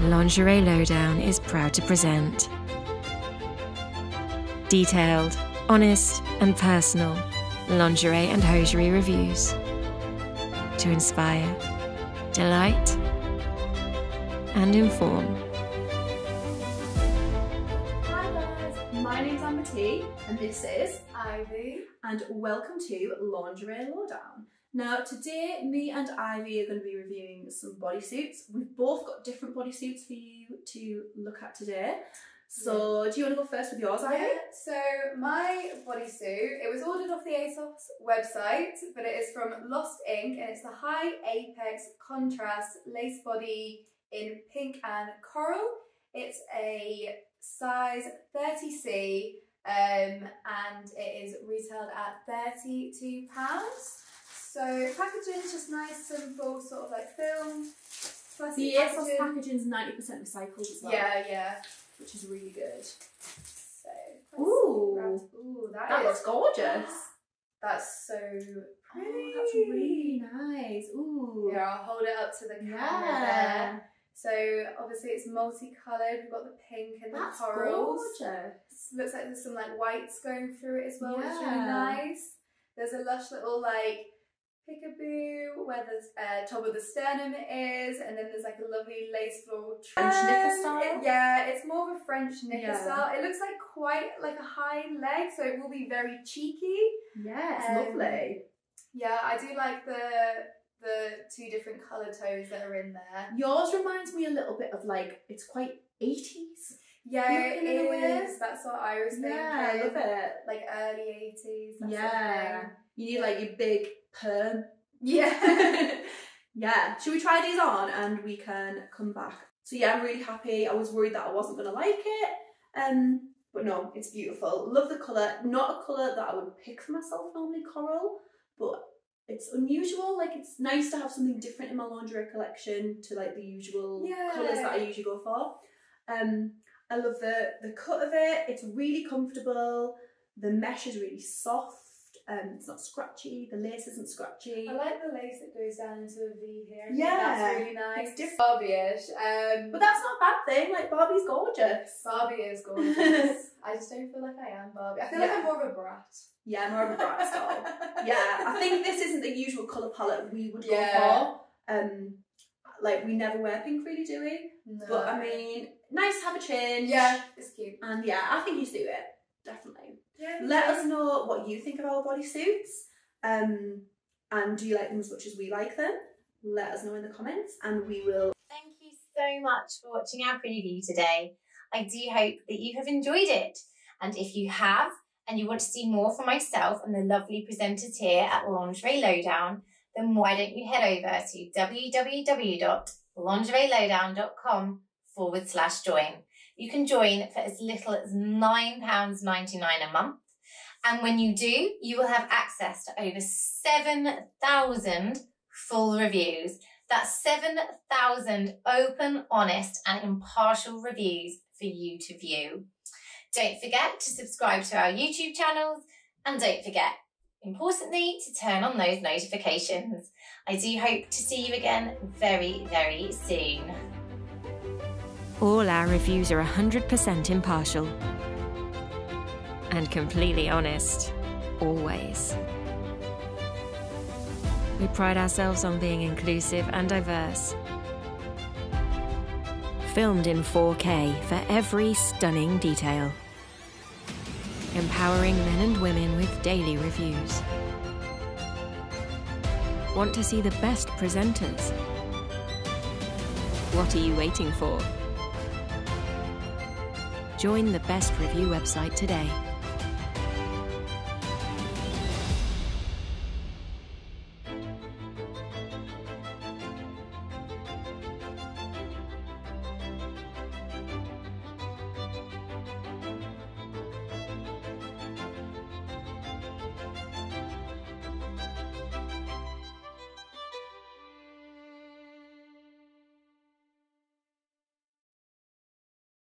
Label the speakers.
Speaker 1: Lingerie Lowdown is proud to present detailed, honest, and personal lingerie and hosiery reviews to inspire, delight, and inform.
Speaker 2: Hi guys, my name's Amber T and this is
Speaker 3: Ivy.
Speaker 2: and welcome to Lingerie Lowdown. Now today me and Ivy are going to be reviewing some bodysuits. We've both got different bodysuits for you to look at today. So do you want to go first with yours, Ivy?
Speaker 3: Yeah, so my bodysuit, it was ordered off the ASOS website, but it is from Lost Ink and it's the High Apex Contrast Lace Body in pink and coral. It's a size 30C um, and it is retailed at £32. So packaging is just nice, simple, sort of like film. Plastic
Speaker 2: The ASOS
Speaker 3: packaging.
Speaker 2: is 90% recycled as well.
Speaker 3: Yeah, yeah.
Speaker 2: Which is really good.
Speaker 3: So
Speaker 2: Ooh.
Speaker 3: Ooh, that,
Speaker 2: That
Speaker 3: is-
Speaker 2: looks gorgeous.
Speaker 3: That's so
Speaker 2: Oh,
Speaker 3: pretty.
Speaker 2: that's really nice. Ooh.
Speaker 3: Here, I'll hold it up to the camera
Speaker 2: Yeah.
Speaker 3: there. So obviously it's multicolored. We've got the pink and
Speaker 2: That's
Speaker 3: the corals.
Speaker 2: gorgeous.
Speaker 3: Looks like there's some like whites going through it as well, which is really
Speaker 2: Yeah.
Speaker 3: nice. There's a lush little like peekaboo where the uh, top of the sternum is, and then there's like a lovely lace floral
Speaker 2: French knicker style?
Speaker 3: It- yeah, it's more of a French knicker
Speaker 2: Yeah.
Speaker 3: style. It looks like quite like a high leg, so it will be very cheeky.
Speaker 2: Yeah, it's
Speaker 3: Um,
Speaker 2: lovely.
Speaker 3: Yeah, I do like the the two different colour tones that are in there.
Speaker 2: Yours reminds me a little bit of like it's quite 80s.
Speaker 3: Yeah, it is. That's what I was thinking.
Speaker 2: Yeah, I love it.
Speaker 3: Like early eighties.
Speaker 2: Yeah. You need like your big perm.
Speaker 3: Yeah.
Speaker 2: yeah. Should we try these on and we can come back? So yeah, I'm really happy. I was worried that I wasn't gonna like it. Um, but no, it's beautiful. Love the colour. Not a colour that I would pick for myself normally, coral, but it's unusual. Like it's nice to have something different in my lingerie collection to like the usual
Speaker 3: Yeah.
Speaker 2: colours that I usually go for. Um, I love the the cut of it. It's really comfortable. The mesh is really soft. Um, it's not scratchy. The lace isn't scratchy.
Speaker 3: I like the lace that goes down into a V here.
Speaker 2: Yeah,
Speaker 3: that's really nice.
Speaker 2: it's different.
Speaker 3: Barbie-ish. Um,
Speaker 2: But that's not a bad thing. Like Barbie's gorgeous.
Speaker 3: Barbie is gorgeous. I just don't feel like I am Barbie. I feel like I'm more of a brat.
Speaker 2: Yeah, more of a brat style. yeah, I think this isn't the usual colour palette we would
Speaker 3: Yeah.
Speaker 2: go for. Um, like we never wear pink really, do we?
Speaker 3: No.
Speaker 2: But I mean, nice to have a change.
Speaker 3: yeah, it's cute.
Speaker 2: And yeah, I think you should do it. Definitely.
Speaker 3: Yeah,
Speaker 2: Let us know what you think of our bodysuits. Um, and do you like them as much as we like them? Let us know in the comments and we will
Speaker 4: Thank you so much for watching our preview today. I do hope that you have enjoyed it. And if you have, and you want to see more from myself and the lovely presenters here at Lingerie Lowdown, then why don't you head over to www.lingerielowdown.com forward slash join. You can join for as little as £9.99 a month. And when you do, you will have access to over 7,000 full reviews. That's 7,000 open, honest, and impartial reviews for you to view. Don't forget to subscribe to our YouTube channels and don't forget, importantly, to turn on those notifications. I do hope to see you again very, very soon.
Speaker 1: All our reviews are 100% impartial and completely honest, always. We pride ourselves on being inclusive and diverse. Filmed in 4K for every stunning detail. Empowering men and women with daily reviews. Want to see the best presenters? What are you waiting for? Join the best review website today.